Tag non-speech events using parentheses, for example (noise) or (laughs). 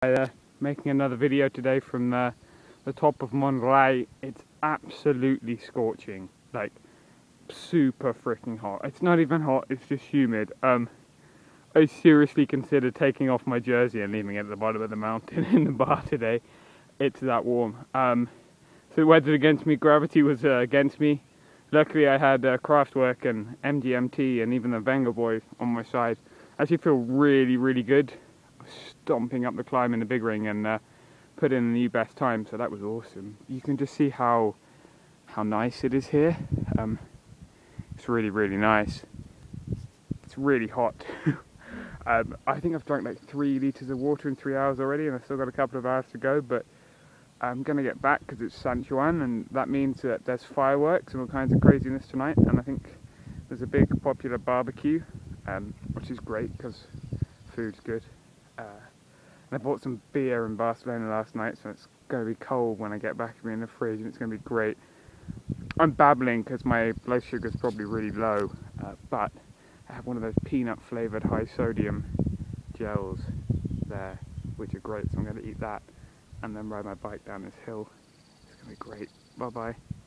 Uh, making another video today from uh, the top of Montreuil. It's absolutely scorching, like super freaking hot. It's not even hot, it's just humid. Um, I seriously considered taking off my jersey and leaving it at the bottom of the mountain (laughs) in the bar today. It's that warm. Um, so the weather against me, gravity was uh, against me. Luckily I had uh, Kraftwerk and MGMT and even the Vengaboys on my side. I actually feel really, really good stomping up the climb in the big ring and uh, put in a new best time. So that was awesome. You can just see how how nice it is here. Um, it's really really nice. It's really hot. (laughs) um, I think I've drunk like three liters of water in three hours already, and I've still got a couple of hours to go. But I'm gonna get back because it's San Juan, and that means that there's fireworks and all kinds of craziness tonight. And I think there's a big popular barbecue, um, which is great because food's good. Uh, and I bought some beer in Barcelona last night, so it's going to be cold when I get back me in the fridge, and it's going to be great. I'm babbling because my blood sugar is probably really low, uh, but I have one of those peanut flavoured high sodium gels there, which are great, so I'm going to eat that and then ride my bike down this hill. It's going to be great. Bye bye.